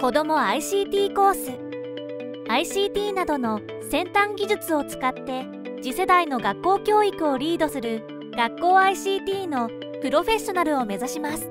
子ども ICT コース。ICT などの先端技術を使って次世代の学校教育をリードする学校 ICT のプロフェッショナルを目指します。